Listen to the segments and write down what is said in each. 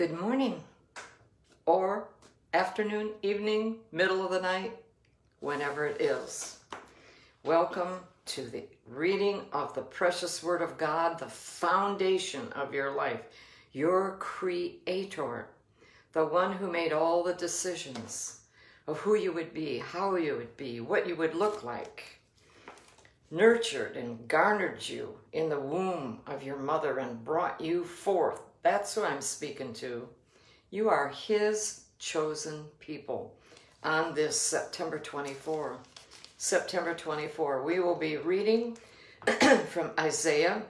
Good morning, or afternoon, evening, middle of the night, whenever it is. Welcome to the reading of the precious Word of God, the foundation of your life, your Creator, the one who made all the decisions of who you would be, how you would be, what you would look like nurtured and garnered you in the womb of your mother and brought you forth. That's who I'm speaking to. You are His chosen people on this September 24. September 24, we will be reading from Isaiah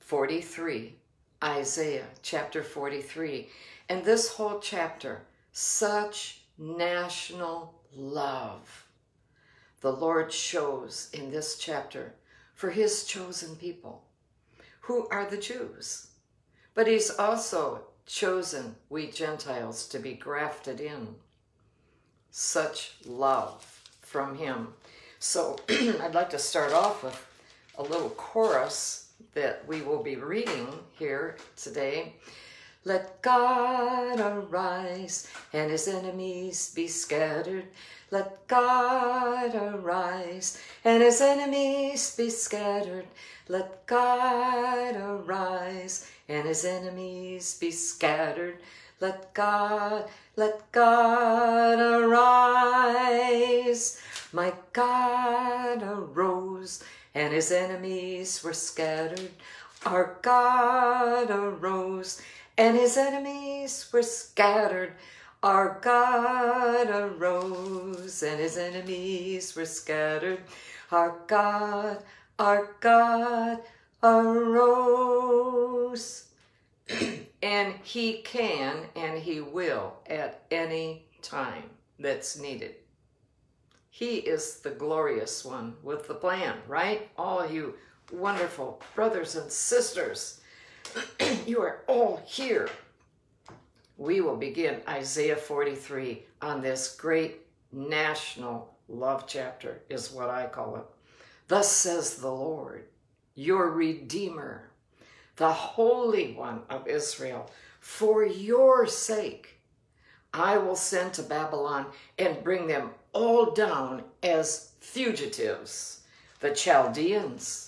43. Isaiah chapter 43. And this whole chapter, such national love the Lord shows in this chapter for his chosen people, who are the Jews. But he's also chosen we Gentiles to be grafted in. Such love from him. So I'd like to start off with a little chorus that we will be reading here today. Let God arise and his enemies be scattered. Let God arise and his enemies be scattered. Let God arise and his enemies be scattered. Let God, let God arise. My God arose and his enemies were scattered. Our God arose and his enemies were scattered. Our God arose and his enemies were scattered. Our God, our God arose. and he can and he will at any time that's needed. He is the glorious one with the plan, right? All you wonderful brothers and sisters, you are all here we will begin Isaiah 43 on this great national love chapter, is what I call it. Thus says the Lord, your Redeemer, the Holy One of Israel, for your sake, I will send to Babylon and bring them all down as fugitives, the Chaldeans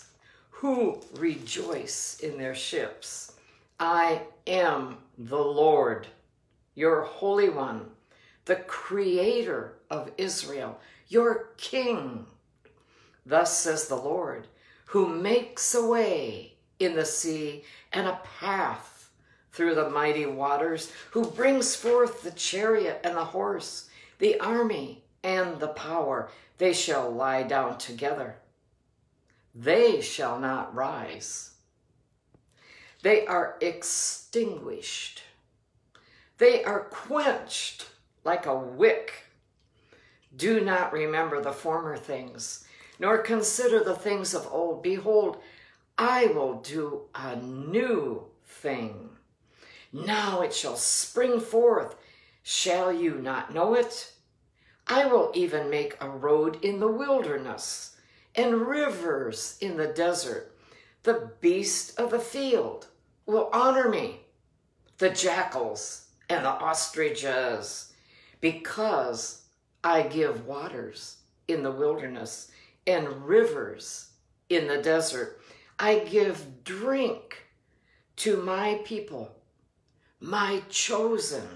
who rejoice in their ships. I am the Lord your Holy One, the Creator of Israel, your King. Thus says the Lord, who makes a way in the sea and a path through the mighty waters, who brings forth the chariot and the horse, the army and the power. They shall lie down together. They shall not rise. They are extinguished they are quenched like a wick. Do not remember the former things, nor consider the things of old. Behold, I will do a new thing. Now it shall spring forth. Shall you not know it? I will even make a road in the wilderness and rivers in the desert. The beast of the field will honor me. The jackals and the ostriches, because I give waters in the wilderness and rivers in the desert. I give drink to my people, my chosen.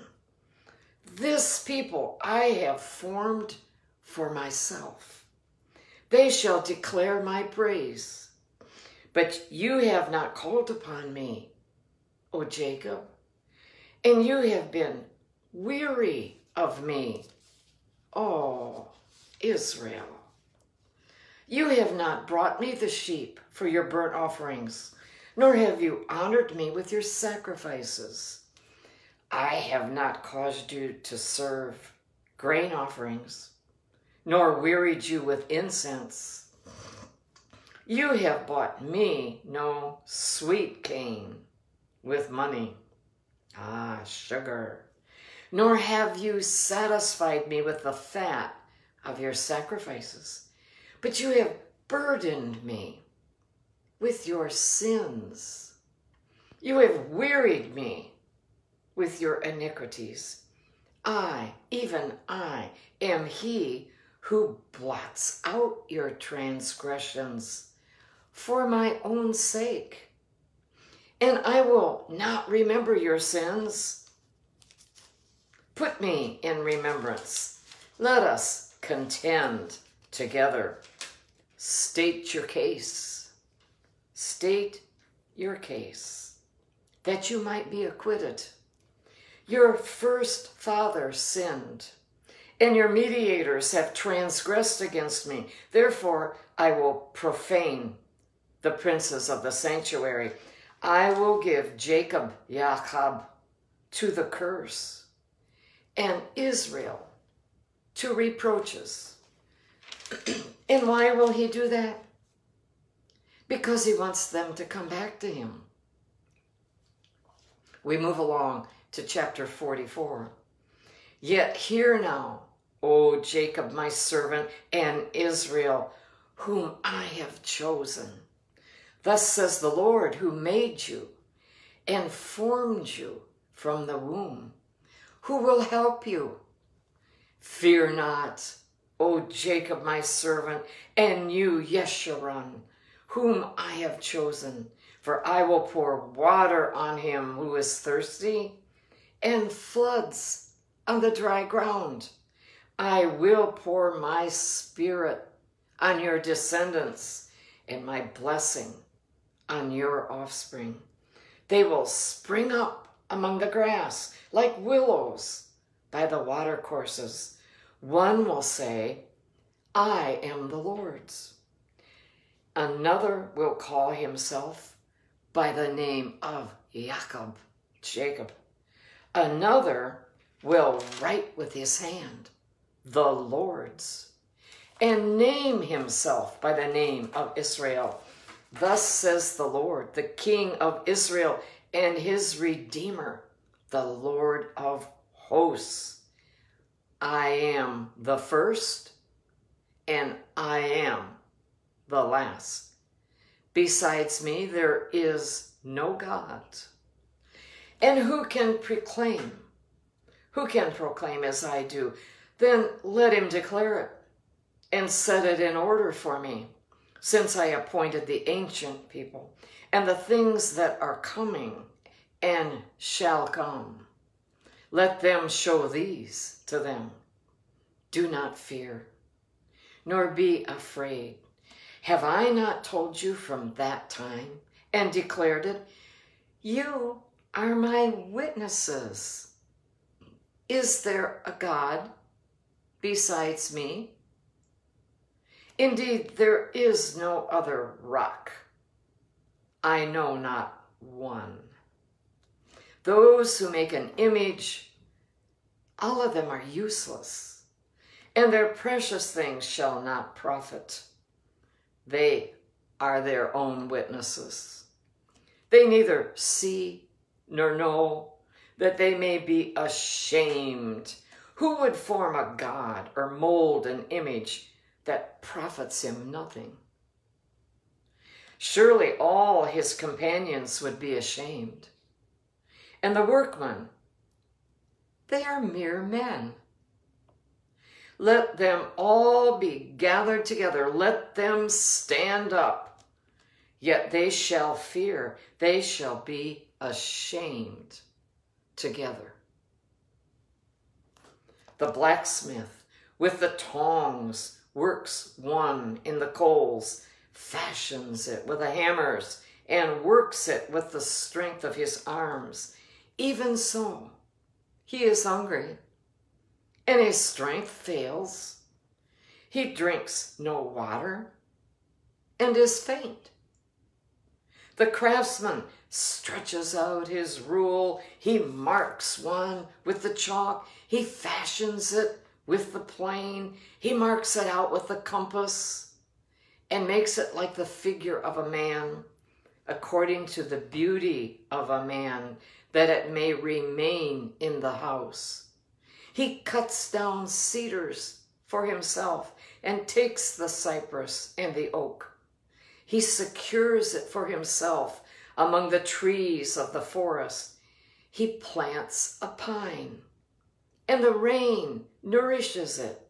This people I have formed for myself. They shall declare my praise. But you have not called upon me, O Jacob and you have been weary of me. O Israel. You have not brought me the sheep for your burnt offerings, nor have you honored me with your sacrifices. I have not caused you to serve grain offerings, nor wearied you with incense. You have bought me no sweet cane with money Ah, sugar. Nor have you satisfied me with the fat of your sacrifices, but you have burdened me with your sins. You have wearied me with your iniquities. I, even I, am he who blots out your transgressions for my own sake. And I will not remember your sins. Put me in remembrance. Let us contend together. State your case. State your case that you might be acquitted. Your first father sinned, and your mediators have transgressed against me. Therefore, I will profane the princes of the sanctuary. I will give Jacob, Jacob, to the curse, and Israel to reproaches. and why will he do that? Because he wants them to come back to him. We move along to chapter 44. Yet hear now, O Jacob, my servant, and Israel, whom I have chosen. Thus says the Lord, who made you and formed you from the womb, who will help you. Fear not, O Jacob, my servant, and you, Yeshurun, whom I have chosen, for I will pour water on him who is thirsty and floods on the dry ground. I will pour my spirit on your descendants and my blessing on your offspring. They will spring up among the grass like willows by the watercourses. One will say, I am the Lord's. Another will call himself by the name of Jacob, Jacob. Another will write with his hand, the Lord's, and name himself by the name of Israel. Thus says the Lord, the King of Israel and his Redeemer, the Lord of hosts. I am the first and I am the last. Besides me, there is no God. And who can proclaim? Who can proclaim as I do? Then let him declare it and set it in order for me, since I appointed the ancient people and the things that are coming and shall come. Let them show these to them. Do not fear, nor be afraid. Have I not told you from that time and declared it? You are my witnesses. Is there a God besides me? Indeed, there is no other rock. I know not one. Those who make an image, all of them are useless, and their precious things shall not profit. They are their own witnesses. They neither see nor know that they may be ashamed. Who would form a god or mold an image that profits him nothing? Surely all his companions would be ashamed. And the workmen, they are mere men. Let them all be gathered together. Let them stand up. Yet they shall fear. They shall be ashamed together. The blacksmith with the tongs works one in the coals, fashions it with the hammers, and works it with the strength of his arms. Even so, he is hungry, and his strength fails. He drinks no water and is faint. The craftsman stretches out his rule. He marks one with the chalk. He fashions it with the plane. He marks it out with the compass and makes it like the figure of a man, according to the beauty of a man, that it may remain in the house. He cuts down cedars for himself and takes the cypress and the oak. He secures it for himself among the trees of the forest. He plants a pine, and the rain nourishes it.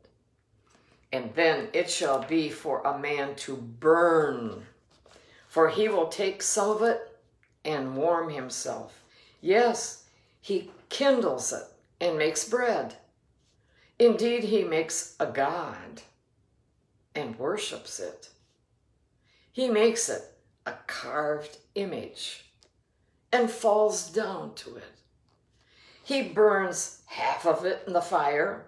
And then it shall be for a man to burn, for he will take some of it and warm himself. Yes, he kindles it and makes bread. Indeed, he makes a god and worships it. He makes it a carved image and falls down to it. He burns half of it in the fire,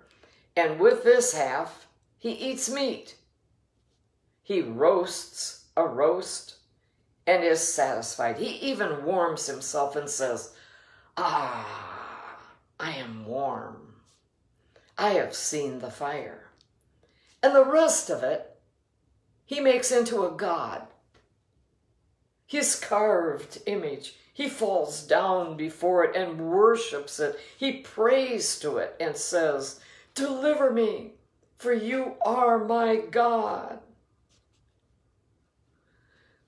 and with this half, he eats meat. He roasts a roast and is satisfied. He even warms himself and says, Ah, I am warm. I have seen the fire. And the rest of it, he makes into a god. His carved image. He falls down before it and worships it. He prays to it and says, Deliver me, for you are my God.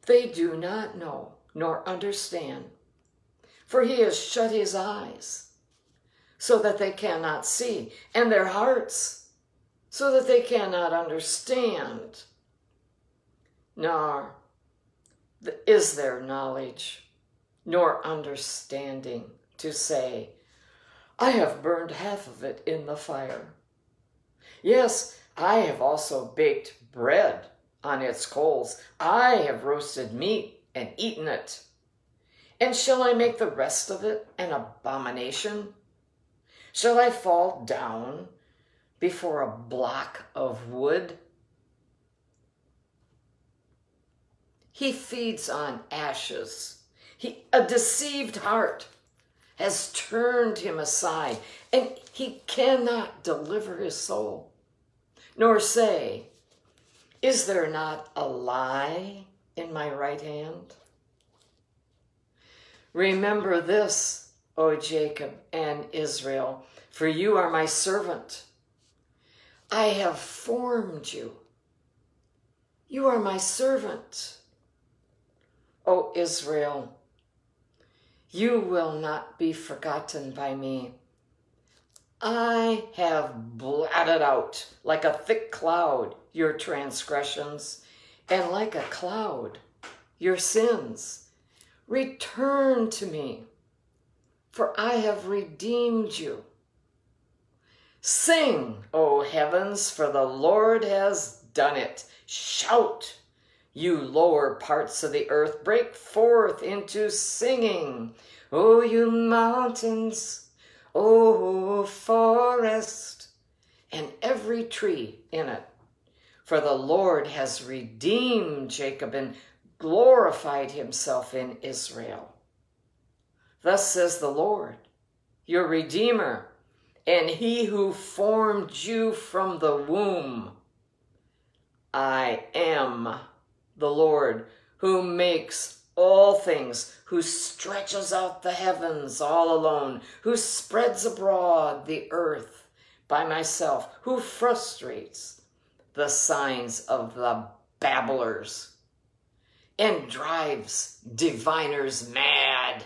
They do not know nor understand, for he has shut his eyes so that they cannot see, and their hearts so that they cannot understand. Nor is there knowledge nor understanding to say, I have burned half of it in the fire. Yes, I have also baked bread on its coals. I have roasted meat and eaten it. And shall I make the rest of it an abomination? Shall I fall down before a block of wood? He feeds on ashes. He, a deceived heart has turned him aside, and he cannot deliver his soul, nor say, Is there not a lie in my right hand? Remember this, O Jacob and Israel, for you are my servant. I have formed you. You are my servant. O Israel, you will not be forgotten by me. I have blotted out like a thick cloud your transgressions, and like a cloud your sins. Return to me, for I have redeemed you. Sing, O heavens, for the Lord has done it. Shout, you lower parts of the earth, break forth into singing. O you mountains, O forest, and every tree in it. For the Lord has redeemed Jacob and glorified himself in Israel. Thus says the Lord, your Redeemer, and he who formed you from the womb. I am the Lord who makes all things, who stretches out the heavens all alone, who spreads abroad the earth by myself, who frustrates the signs of the babblers and drives diviners mad,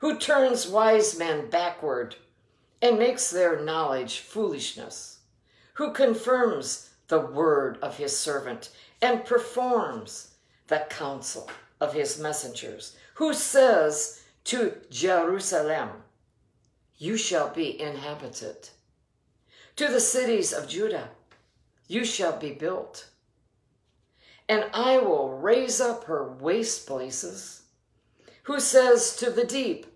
who turns wise men backward and makes their knowledge foolishness, who confirms the word of his servant and performs the counsel of his messengers, who says to Jerusalem, You shall be inhabited. To the cities of Judah, you shall be built. And I will raise up her waste places, who says to the deep,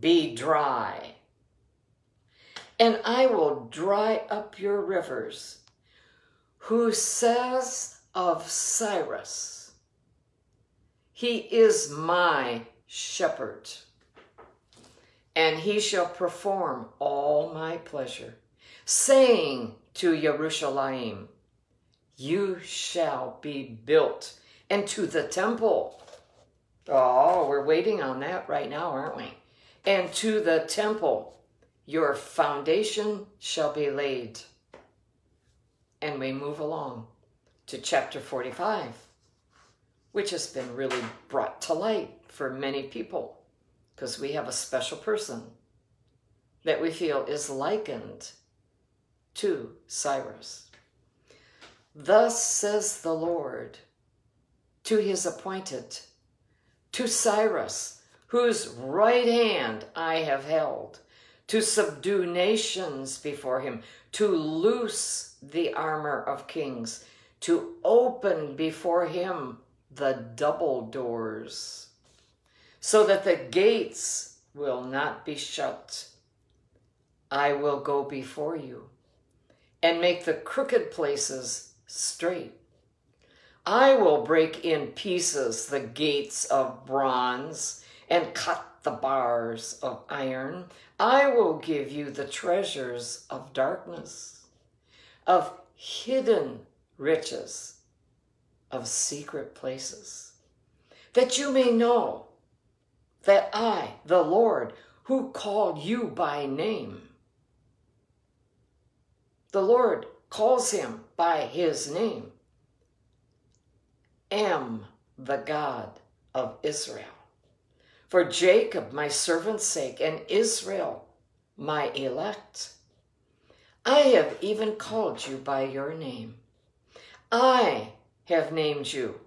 Be dry and I will dry up your rivers. Who says of Cyrus, He is my shepherd, and he shall perform all my pleasure, saying to Jerusalem, You shall be built, and to the temple. Oh, we're waiting on that right now, aren't we? And to the temple your foundation shall be laid. And we move along to chapter 45, which has been really brought to light for many people because we have a special person that we feel is likened to Cyrus. Thus says the Lord to his appointed, to Cyrus, whose right hand I have held, to subdue nations before him, to loose the armor of kings, to open before him the double doors, so that the gates will not be shut. I will go before you and make the crooked places straight. I will break in pieces the gates of bronze and cut the bars of iron. I will give you the treasures of darkness, of hidden riches, of secret places, that you may know that I, the Lord, who called you by name, the Lord calls him by his name, am the God of Israel. For Jacob, my servant's sake, and Israel, my elect. I have even called you by your name. I have named you,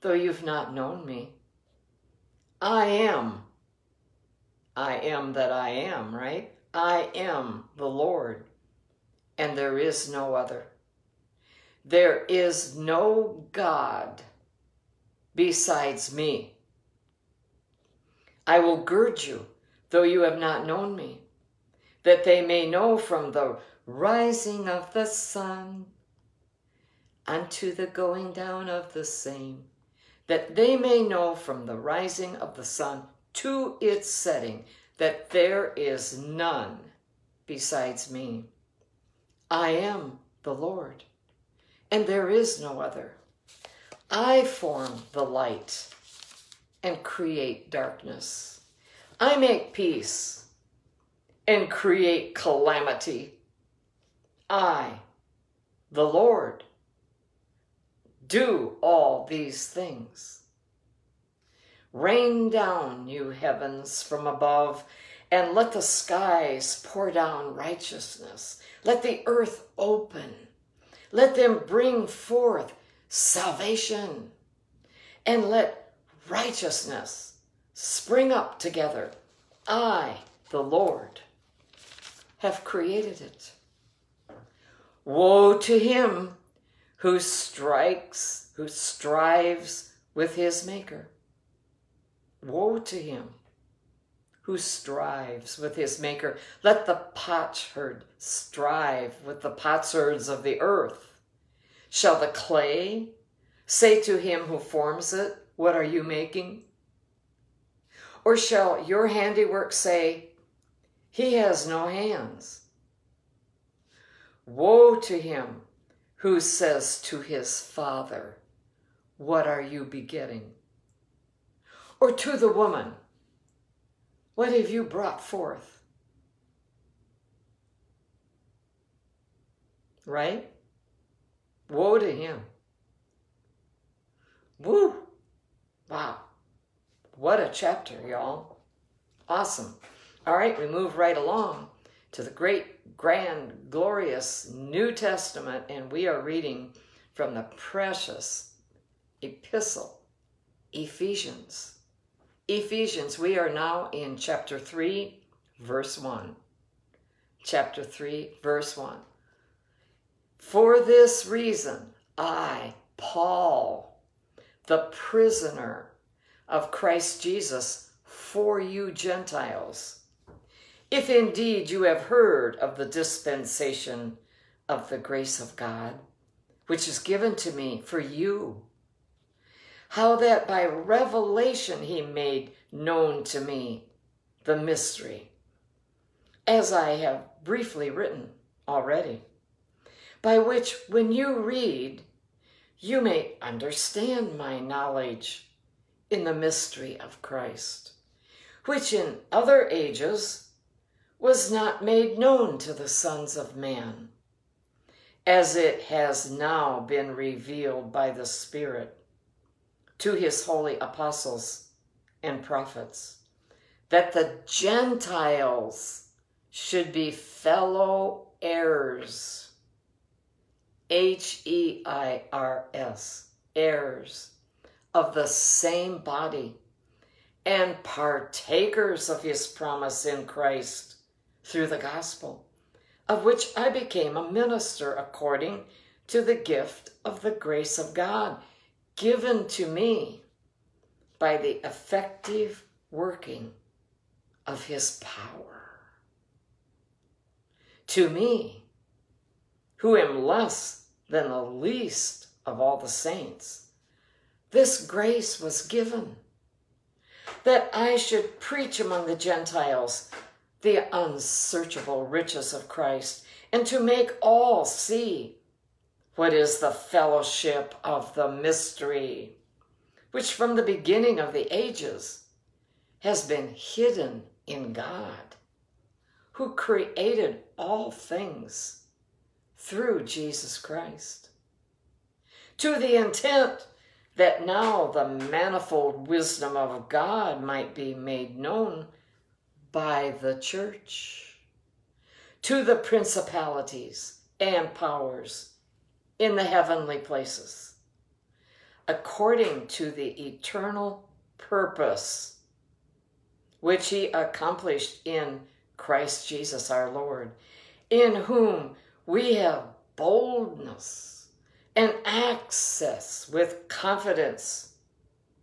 though you've not known me. I am. I am that I am, right? I am the Lord, and there is no other. There is no God besides me. I will gird you, though you have not known me, that they may know from the rising of the sun unto the going down of the same, that they may know from the rising of the sun to its setting that there is none besides me. I am the Lord, and there is no other. I form the light and create darkness. I make peace and create calamity. I, the Lord, do all these things. Rain down, you heavens, from above, and let the skies pour down righteousness. Let the earth open. Let them bring forth salvation. And let righteousness spring up together. I, the Lord, have created it. Woe to him who strikes, who strives with his maker. Woe to him who strives with his maker. Let the potsherd strive with the potsherds of the earth. Shall the clay say to him who forms it, What are you making? Or shall your handiwork say, He has no hands? Woe to him who says to his father, What are you begetting? Or to the woman, What have you brought forth? Right? Woe to him. Woo! Wow. What a chapter, y'all. Awesome. All right, we move right along to the great, grand, glorious New Testament, and we are reading from the precious epistle, Ephesians. Ephesians, we are now in chapter 3, verse 1. Chapter 3, verse 1. For this reason, I, Paul, the prisoner of Christ Jesus, for you Gentiles, if indeed you have heard of the dispensation of the grace of God, which is given to me for you, how that by revelation he made known to me the mystery, as I have briefly written already, by which when you read, you may understand my knowledge in the mystery of Christ, which in other ages was not made known to the sons of man, as it has now been revealed by the Spirit to his holy apostles and prophets, that the Gentiles should be fellow heirs. H E I R S, heirs of the same body and partakers of his promise in Christ through the gospel, of which I became a minister according to the gift of the grace of God given to me by the effective working of his power. To me, who am less than the least of all the saints, this grace was given that I should preach among the Gentiles the unsearchable riches of Christ and to make all see what is the fellowship of the mystery, which from the beginning of the ages has been hidden in God, who created all things through Jesus Christ, to the intent that now the manifold wisdom of God might be made known by the church to the principalities and powers in the heavenly places, according to the eternal purpose which he accomplished in Christ Jesus our Lord, in whom we have boldness and access with confidence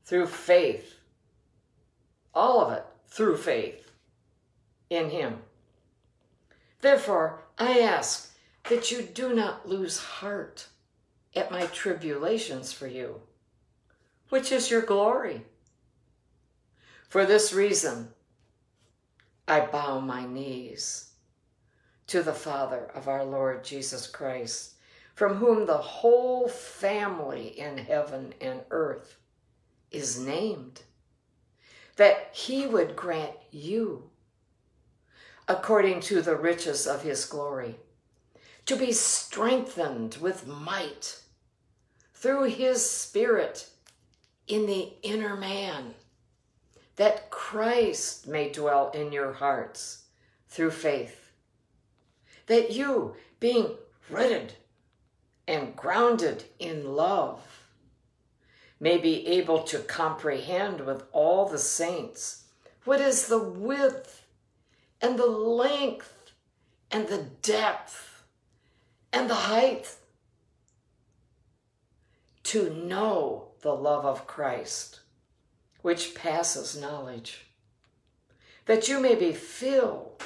through faith. All of it through faith in him. Therefore, I ask that you do not lose heart at my tribulations for you, which is your glory. For this reason, I bow my knees to the Father of our Lord Jesus Christ, from whom the whole family in heaven and earth is named, that he would grant you, according to the riches of his glory, to be strengthened with might through his Spirit in the inner man, that Christ may dwell in your hearts through faith, that you, being rooted and grounded in love, may be able to comprehend with all the saints what is the width and the length and the depth and the height. To know the love of Christ, which passes knowledge, that you may be filled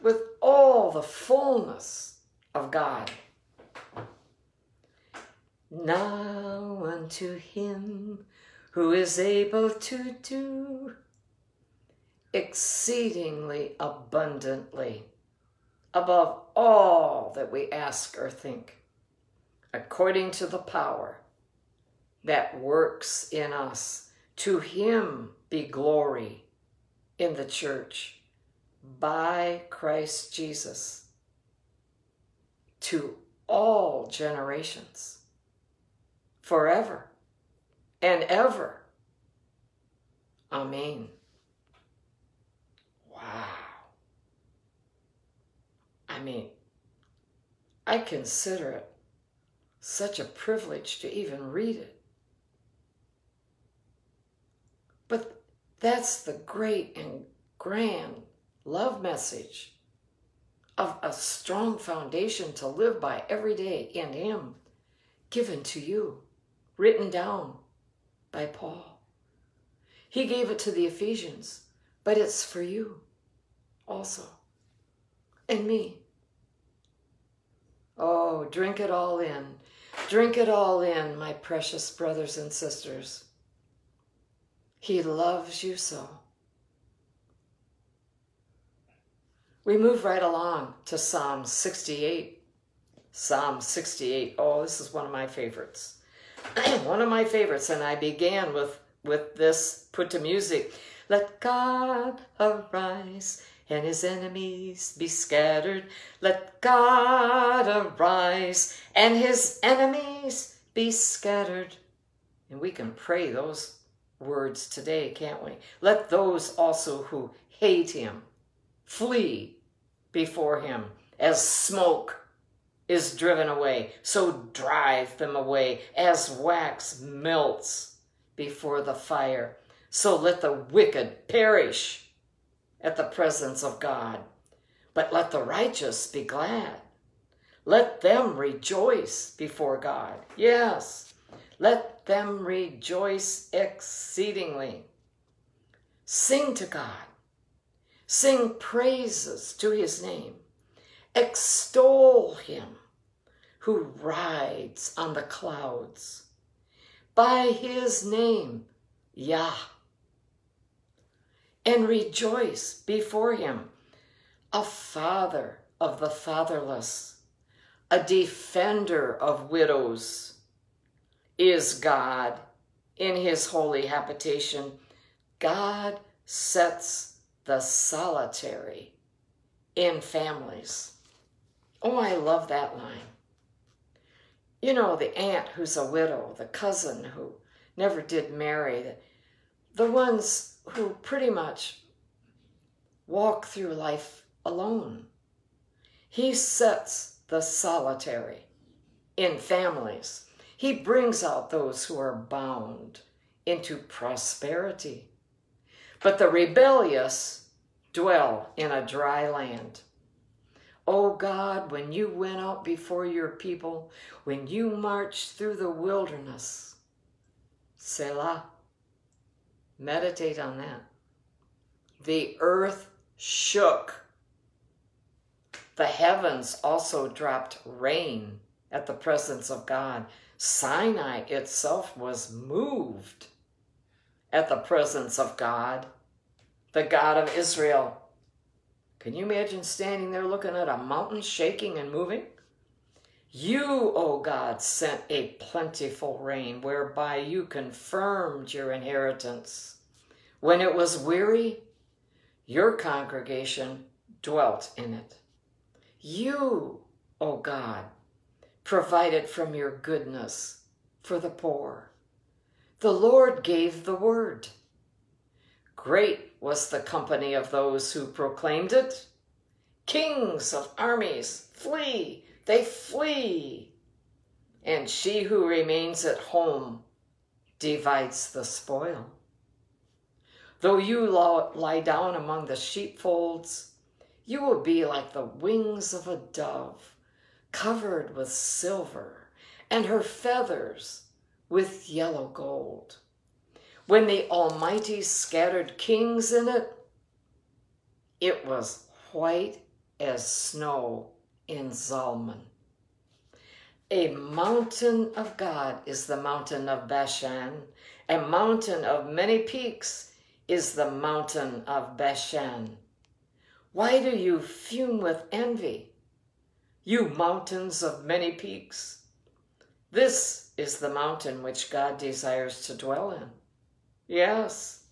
with all the fullness of God. Now unto him who is able to do exceedingly abundantly above all that we ask or think, according to the power that works in us. To him be glory in the church by Christ Jesus to all generations, forever and ever. Amen. Wow. I mean, I consider it such a privilege to even read it. But that's the great and grand love message of a strong foundation to live by every day in Him, given to you, written down by Paul. He gave it to the Ephesians, but it's for you also, and me. Oh, drink it all in. Drink it all in, my precious brothers and sisters. He loves you so. We move right along to Psalm 68. Psalm 68. Oh, this is one of my favorites. one of my favorites, and I began with, with this put to music. Let God arise and his enemies be scattered. Let God arise and his enemies be scattered. And we can pray those words today, can't we? Let those also who hate him flee before him as smoke is driven away. So drive them away as wax melts before the fire. So let the wicked perish at the presence of God. But let the righteous be glad. Let them rejoice before God. Yes, let them rejoice exceedingly. Sing to God. Sing praises to his name. Extol him who rides on the clouds. By his name, Yah. And rejoice before him, a father of the fatherless, a defender of widows, is God in his holy habitation. God sets the solitary in families. Oh, I love that line. You know, the aunt who's a widow, the cousin who never did marry, the, ones who pretty much walk through life alone. He sets the solitary in families. He brings out those who are bound into prosperity. But the rebellious dwell in a dry land. Oh God, when you went out before your people, when you marched through the wilderness, Selah, meditate on that. The earth shook. The heavens also dropped rain at the presence of God. Sinai itself was moved at the presence of God, the God of Israel. Can you imagine standing there looking at a mountain shaking and moving? You, O God, sent a plentiful rain whereby you confirmed your inheritance. When it was weary, your congregation dwelt in it. You, O God, provided from your goodness for the poor. The Lord gave the word. Great was the company of those who proclaimed it. Kings of armies flee, they flee. And she who remains at home divides the spoil. Though you lie down among the sheepfolds, you will be like the wings of a dove, covered with silver, and her feathers with yellow gold when the Almighty scattered kings in it, it was white as snow in Zalmon. A mountain of God is the mountain of Bashan. A mountain of many peaks is the mountain of Bashan. Why do you fume with envy, you mountains of many peaks? This is the mountain which God desires to dwell in. Yes,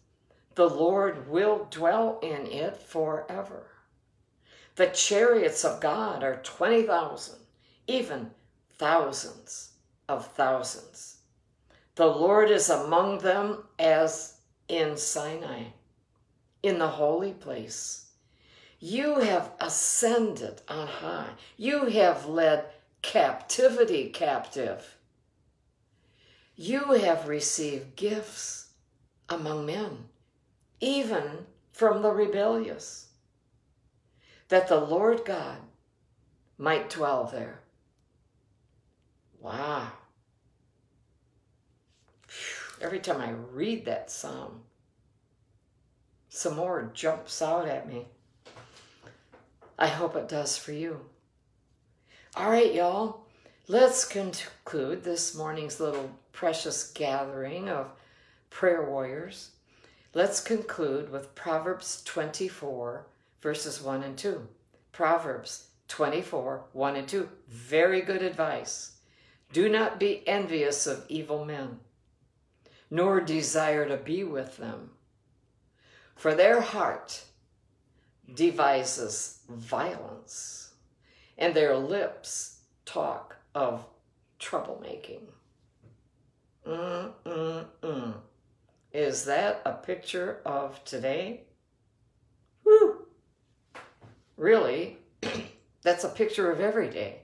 the Lord will dwell in it forever. The chariots of God are 20,000, even thousands of thousands. The Lord is among them as in Sinai, in the holy place. You have ascended on high. You have led captivity captive. You have received gifts among men, even from the rebellious, that the Lord God might dwell there. Wow. Every time I read that psalm, some more jumps out at me. I hope it does for you. All right, y'all, let's conclude this morning's little precious gathering of prayer warriors, let's conclude with Proverbs 24, verses 1 and 2. Proverbs 24, 1 and 2. Very good advice. Do not be envious of evil men, nor desire to be with them, for their heart devises violence, and their lips talk of troublemaking. Mm-mm-mm. Is that a picture of today? Really, that's a picture of every day.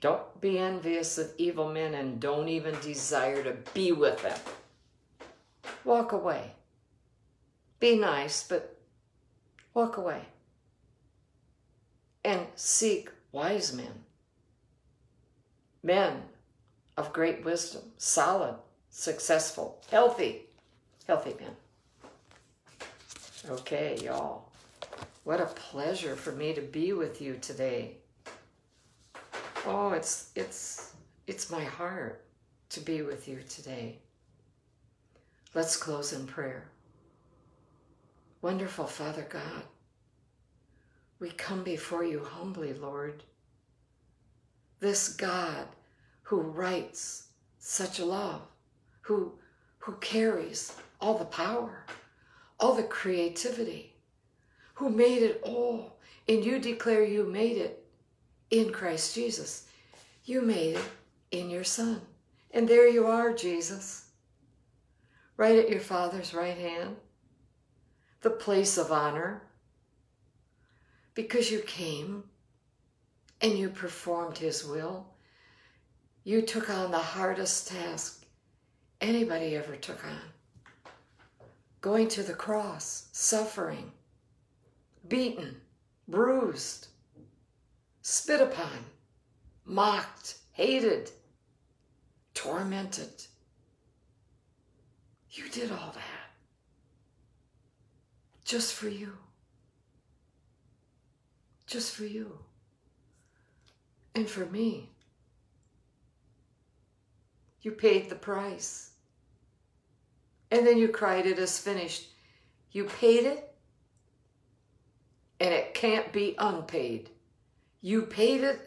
Don't be envious of evil men and don't even desire to be with them. Walk away. Be nice, but walk away. And seek wise men. Men of great wisdom, solid, successful, healthy, healthy men. Okay, y'all. What a pleasure for me to be with you today. Oh, it's it's it's my heart to be with you today. Let's close in prayer. Wonderful Father God, we come before you humbly, Lord. This God who writes such a love, who who carries all the power, all the creativity, who made it all, and you declare you made it in Christ Jesus. You made it in your Son. And there you are, Jesus, right at your Father's right hand, the place of honor, because you came and you performed His will. You took on the hardest task anybody ever took on going to the cross, suffering, beaten, bruised, spit upon, mocked, hated, tormented. You did all that just for you. Just for you. And for me. You paid the price. And then you cried, It is finished. You paid it, and it can't be unpaid. You paid it,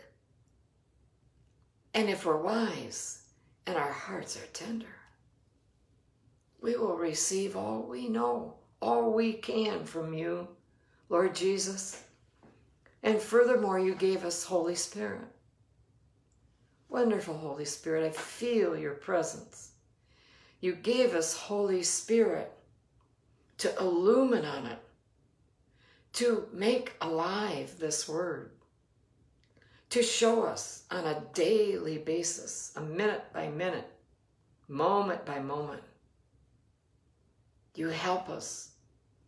and if we're wise and our hearts are tender, we will receive all we know, all we can from you, Lord Jesus. And furthermore, you gave us Holy Spirit. Wonderful Holy Spirit, I feel your presence. You gave us Holy Spirit to illumine on it, to make alive this word, to show us on a daily basis, a minute by minute, moment by moment. You help us.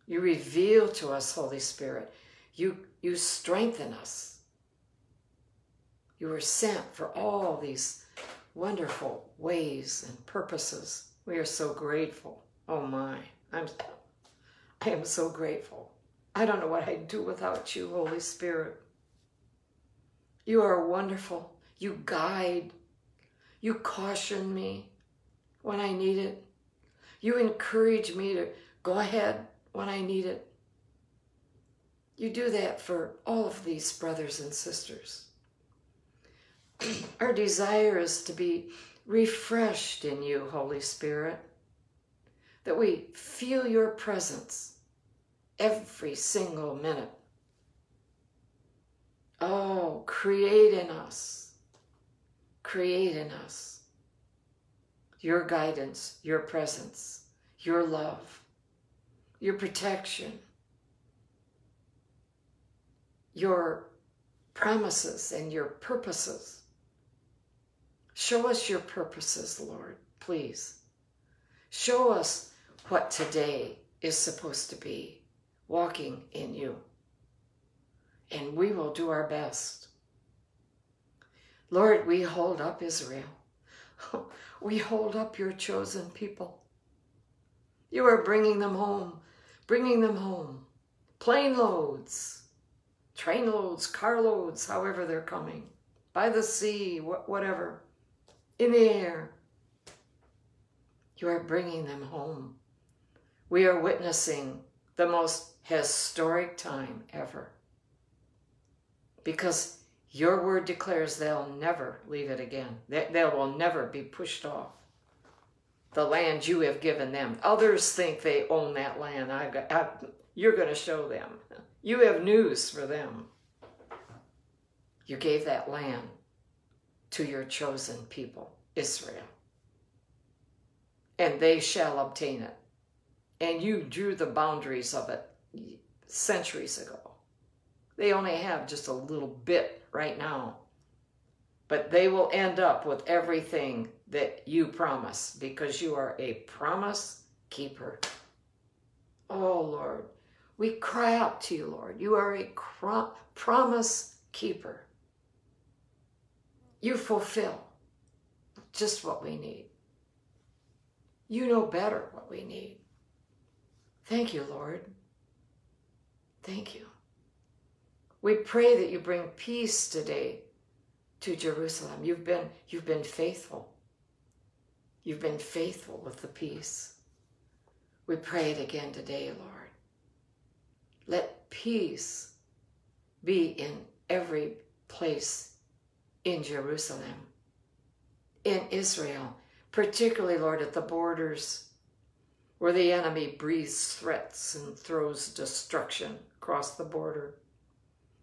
You reveal to us, Holy Spirit. You, you strengthen us. You were sent for all these wonderful ways and purposes we are so grateful. Oh my, I'm I am so grateful. I don't know what I'd do without you, Holy Spirit. You are wonderful. You guide. You caution me when I need it. You encourage me to go ahead when I need it. You do that for all of these brothers and sisters. Our desire is to be refreshed in you, Holy Spirit, that we feel your presence every single minute. Oh, create in us, create in us your guidance, your presence, your love, your protection, your promises and your purposes Show us your purposes, Lord, please. Show us what today is supposed to be, walking in you. And we will do our best. Lord, we hold up Israel. We hold up your chosen people. You are bringing them home, bringing them home. Plane loads, train loads, car loads, however they're coming, by the sea, whatever in the air. You are bringing them home. We are witnessing the most historic time ever. Because your word declares they'll never leave it again. They, they will never be pushed off the land you have given them. Others think they own that land. Got, I, you're going to show them. You have news for them. You gave that land to your chosen people, Israel. and they shall obtain it. And you drew the boundaries of it centuries ago. They only have just a little bit right now. But they will end up with everything that you promise because you are a promise keeper. Oh, Lord, we cry out to you, Lord. You are a promise keeper. You fulfill just what we need. You know better what we need. Thank you, Lord. Thank you. We pray that you bring peace today to Jerusalem. You've been, you've been faithful. You've been faithful with the peace. We pray it again today, Lord. Let peace be in every place in Jerusalem, in Israel, particularly, Lord, at the borders where the enemy breathes threats and throws destruction across the border.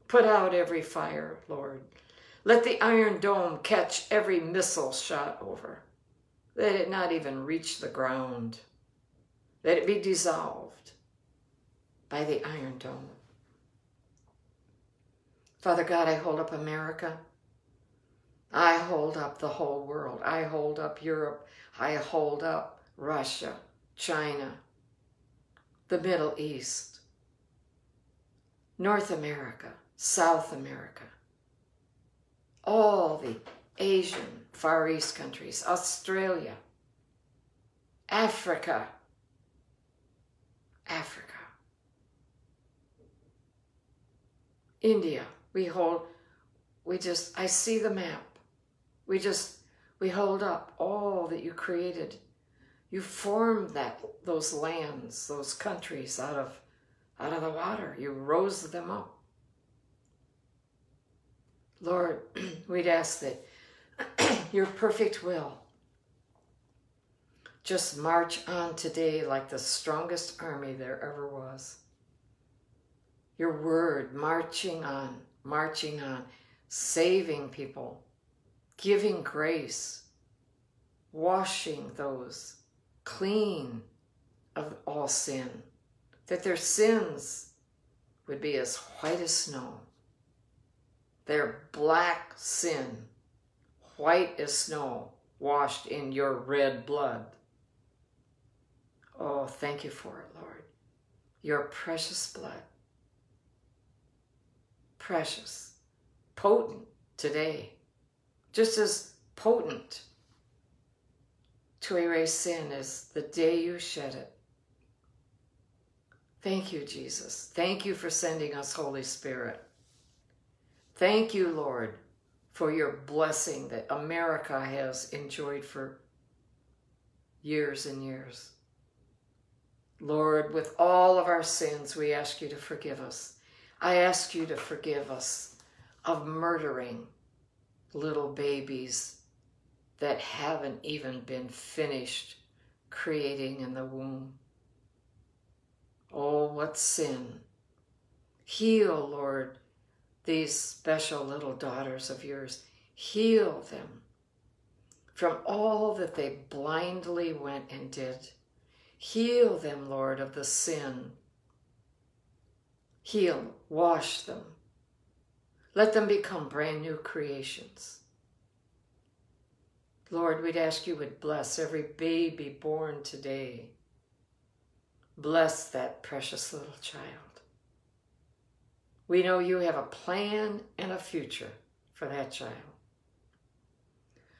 Put out every fire, Lord. Let the Iron Dome catch every missile shot over. Let it not even reach the ground. Let it be dissolved by the Iron Dome. Father God, I hold up America. I hold up the whole world. I hold up Europe. I hold up Russia, China, the Middle East, North America, South America, all the Asian, Far East countries, Australia, Africa, Africa, India. We hold, we just, I see the map. We just, we hold up all that you created. You formed that, those lands, those countries out of, out of the water. You rose them up. Lord, we'd ask that your perfect will just march on today like the strongest army there ever was. Your word marching on, marching on, saving people, giving grace, washing those clean of all sin, that their sins would be as white as snow their black sin, white as snow, washed in your red blood. Oh, thank you for it, Lord. Your precious blood. Precious, potent today, just as potent to erase sin is the day you shed it. Thank you, Jesus. Thank you for sending us Holy Spirit. Thank you, Lord, for your blessing that America has enjoyed for years and years. Lord, with all of our sins, we ask you to forgive us. I ask you to forgive us of murdering little babies that haven't even been finished creating in the womb. Oh, what sin. Heal, Lord, these special little daughters of yours. Heal them from all that they blindly went and did. Heal them, Lord, of the sin. Heal, wash them. Let them become brand new creations. Lord, we'd ask you would bless every baby born today. Bless that precious little child. We know you have a plan and a future for that child.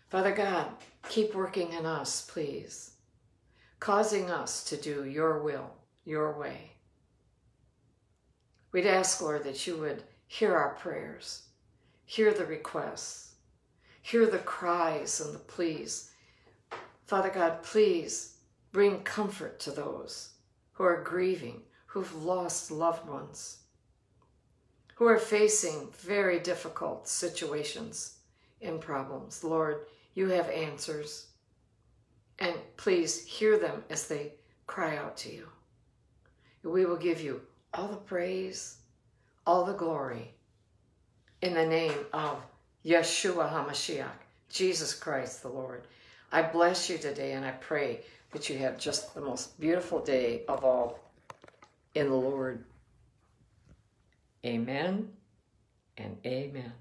Father God, keep working in us, please, causing us to do your will, your way. We'd ask, Lord, that you would hear our prayers, hear the requests, hear the cries and the pleas. Father God, please bring comfort to those who are grieving, who've lost loved ones who are facing very difficult situations and problems. Lord, you have answers. And please hear them as they cry out to you. We will give you all the praise, all the glory, in the name of Yeshua HaMashiach, Jesus Christ the Lord. I bless you today and I pray that you have just the most beautiful day of all in the Lord. Amen and amen.